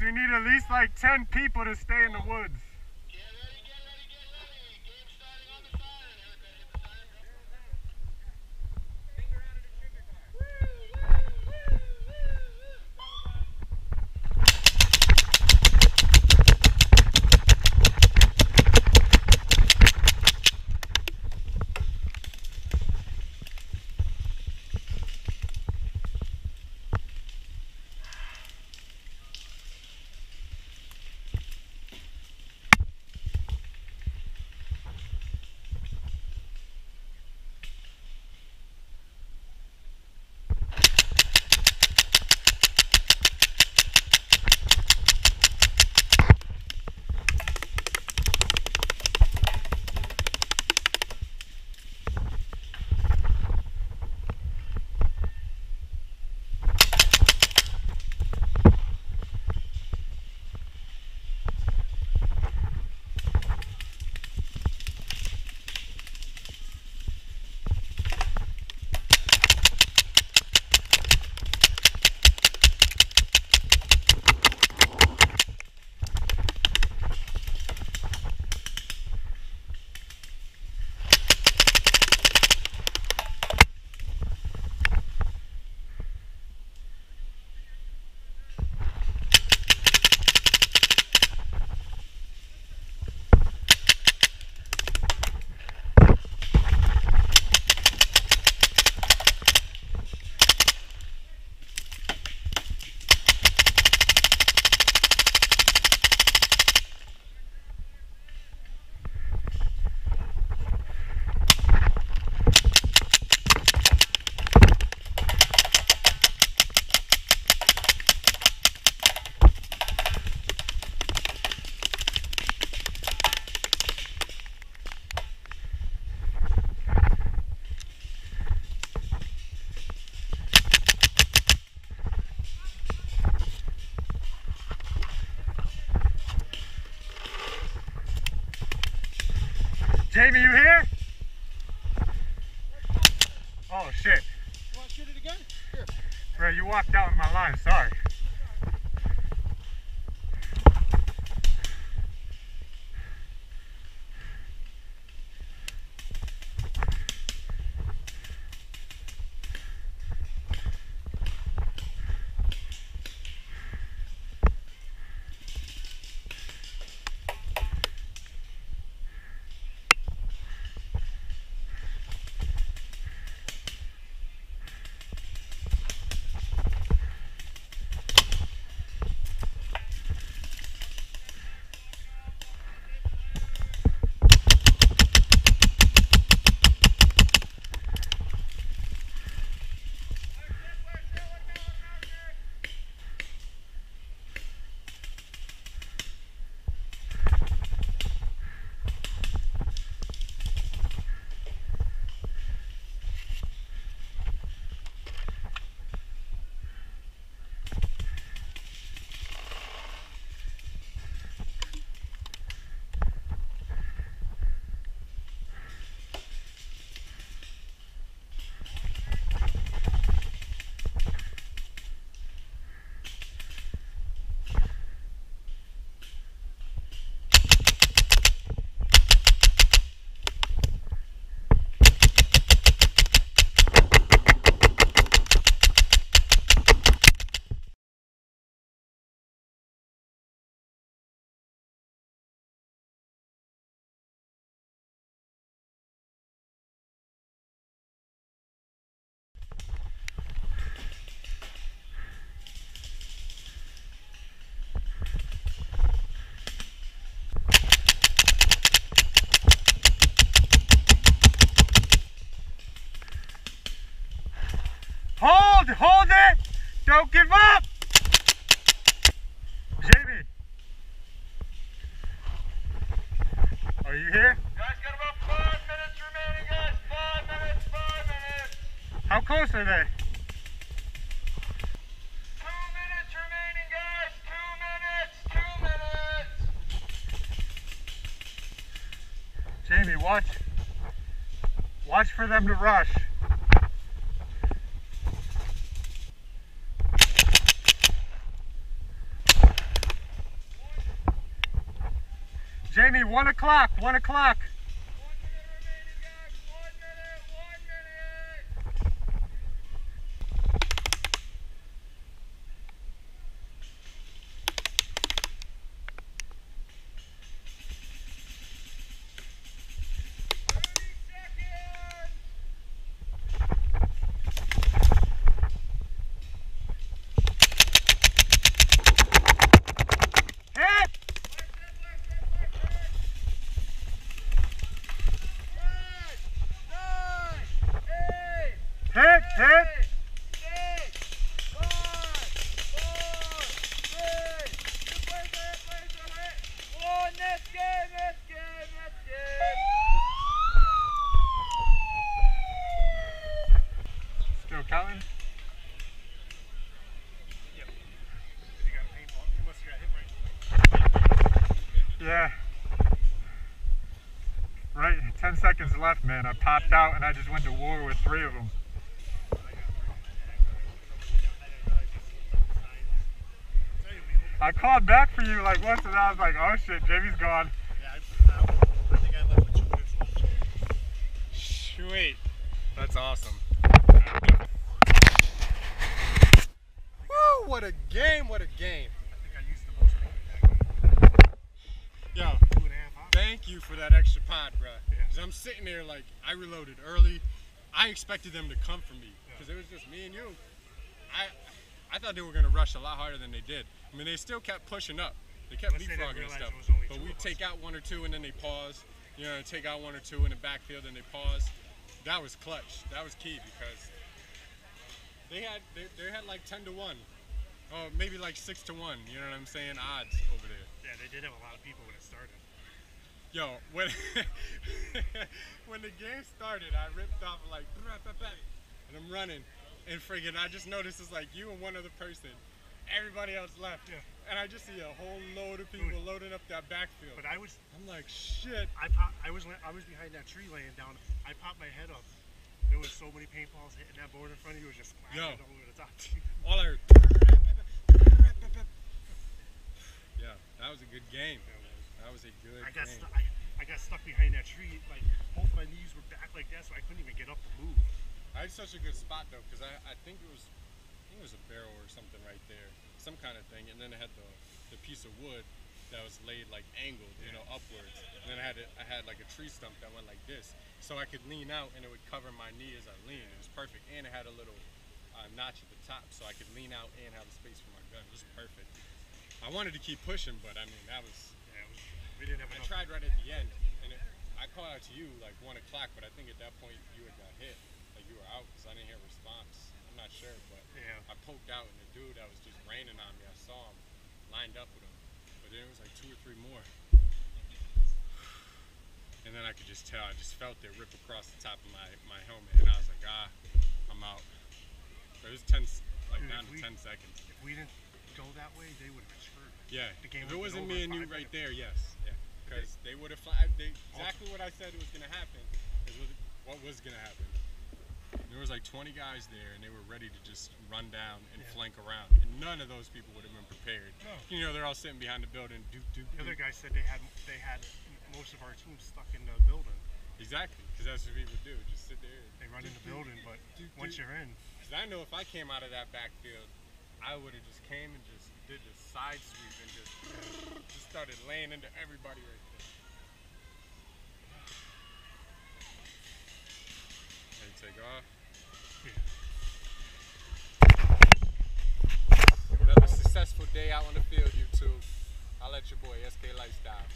we need at least like 10 people to stay in the woods. Jamie, you here? Oh shit. You want to shoot it again? Here. Bro, you walked out in my line, sorry. Hold, hold it! Don't give up! Jamie. Are you here? Guys, got about five minutes remaining, guys. Five minutes, five minutes. How close are they? Two minutes remaining, guys. Two minutes, two minutes. Jamie, watch. Watch for them to rush. One o'clock, one o'clock. One minute remaining, guys. One minute. One minute. Thirty seconds. Hit! Hit, hit! Still counting? Yeah. Right, 10 seconds left, man. I popped out and I just went to war with three of them. I called back for you like once and I was like, oh shit, Jimmy's gone. Sweet. That's awesome. Woo! What a game! What a game! Yo, thank you for that extra pod, bro. Cause I'm sitting there like I reloaded early. I expected them to come for me because it was just me and you. I I thought they were gonna rush a lot harder than they did. I mean, they still kept pushing up. They kept Unless they and stuff. it was only But we take out one or two and then they pause. You know, take out one or two in the backfield and they pause. That was clutch. That was key because they had they, they had like ten to one. Oh, maybe like six to one. You know what I'm saying? Odds over there. Yeah, they did have a lot of people when it started. Yo, when when the game started, I ripped off like "Brah, bah, bah," and I'm running, and friggin' I just noticed it's like you and one other person. Everybody else left, Yeah. and I just see a whole load of people loading up that backfield. But I was, I'm like, shit. I pop, I was, I was behind that tree laying down. I popped my head up. There was so many paintballs hitting that board in front of you. It was just Yo. all over the top. All I heard. Yeah, that was a good game. That was a good I got, game. stu- I, I got stuck behind that tree. Like both my knees were back like that, so I couldn't even get up to move. I had such a good spot though, because I, I think it was I think it was a barrel or something right there, some kind of thing, and then it had the, the piece of wood that was laid like angled, you know, upwards. And then I had it, I had like a tree stump that went like this, so I could lean out and it would cover my knee as I leaned. It was perfect, and it had a little uh, notch at the top, so I could lean out and have a space for my gun. It was perfect. I wanted to keep pushing, but I mean that was Yeah, it was, we didn't have I tried right at the end, and it, I called out to you like one o'clock, but I think at that point you had got hit, like you were out because I didn't hear a response. I'm not sure, but Yeah. I poked out, and the dude that was just raining on me, I saw him lined up with him, but then it was like two or three more, and then I could just tell, I just felt it rip across the top of my my helmet, and I was like, ah, I'm out. But it was ten, like Dude, down to we- ten seconds. If we didn't go that way, they would have been screwed. Yeah. The game if it wasn't me and you right minutes. there, yes. Because they would have they exactly what I said was gonna happen is what, what was gonna happen. There was like 20 guys there, and they were ready to just run down and Yeah. flank around, and none of those people would have been prepared. No. You know, they're all sitting behind the building. Doop, doop, The other guy said they had they had most of our team stuck in the building. Exactly, because that's what people do. Just sit there. They run in the building, but once you're in, Because I know if I came out of that backfield, I would have just came and just did the side sweep and just started laying into everybody right there. To take off. Another successful day out on the field, YouTube. I'll let your boy SK Lifestyle.